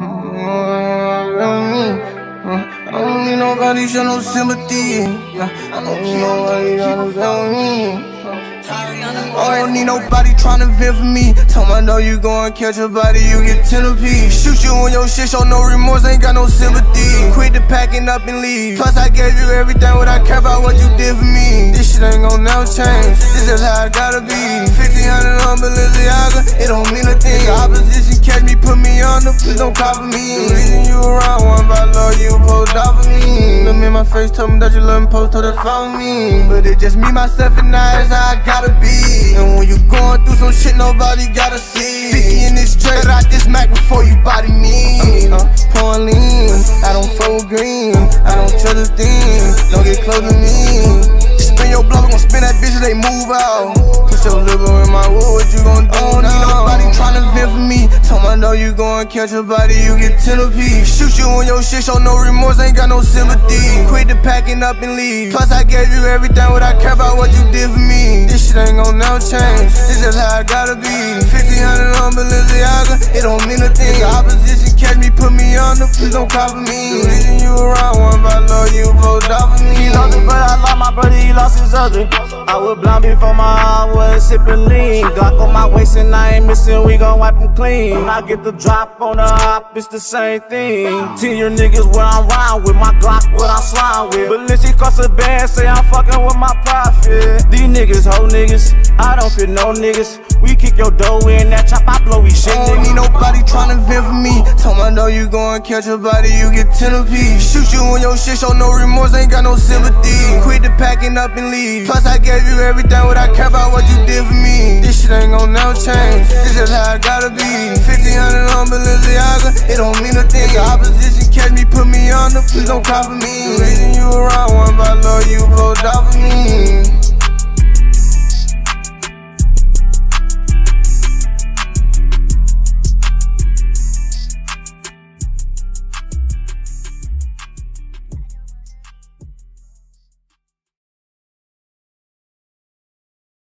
I don't need nobody show no sympathy. I don't need nobody trying to tell me. I don't need nobody tryna vent for me. Tell my know you gon' catch a body, you get 10 apiece. Shoot you on your shit, show no remorse, ain't got no sympathy. Quit the packing up and leave. Plus, I gave you everything, what I care about what you did for me. This shit ain't gon' never change. This is how I gotta be. 1500 on Balenciaga, it don't mean a thing. Opposition catch me, put me on the, please don't copy me. The reason you around, one by law, you post off of me. Look me in my face, told me that you love me, post, told her follow me. But it just me, myself, and I, is how I gotta be. And when you going through some shit, nobody gotta see. 50 in this trade, out this Mac before you body me. Uh, pouring lean, I don't fold green, I don't trust a thing. Don't get close to me. Spin your block, gon' spin that bitch, they move out. Put your liver in my wood, what you gon' do? I don't need nobody tryna know you gon' catch a body, you get 10 apiece. Shoot you on your shit, show no remorse, ain't got no sympathy. Quit the packing up and leave. Plus, I gave you everything, what I care about, what you did for me. This shit ain't gon' never change. This is how I gotta be. 1500 on Balenciaga, it don't mean a thing. The opposition catch me, put me on the, please don't copy me. The reason you around, one by law, you post off of me. Brother, he lost his other. I was blind before my eye was sipping lean. Glock on my waist and I ain't missing, we gon' wipe him clean. I get the drop on the hop, it's the same thing. Ten year niggas where I'm riding with my Glock, what I slide with. But Lissy cost a band, say I'm fucking with my profit. These niggas, hoe niggas, I don't fit no niggas. We kick your dough in that chop, I blow we shit, tryna vent for me. Tell my know you gon' catch a body, you get 10 apiece. Shoot you on your shit, show no remorse, ain't got no sympathy. Quit the packing up and leave. Plus, I gave you everything, what I care about, what you did for me. This shit ain't gon' never change. This is how I gotta be. 1500 on Balenciaga, it don't mean a thing. The opposition catch me, put me on the, please don't copy me. The reason you around, one by law, you